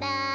Ta-da!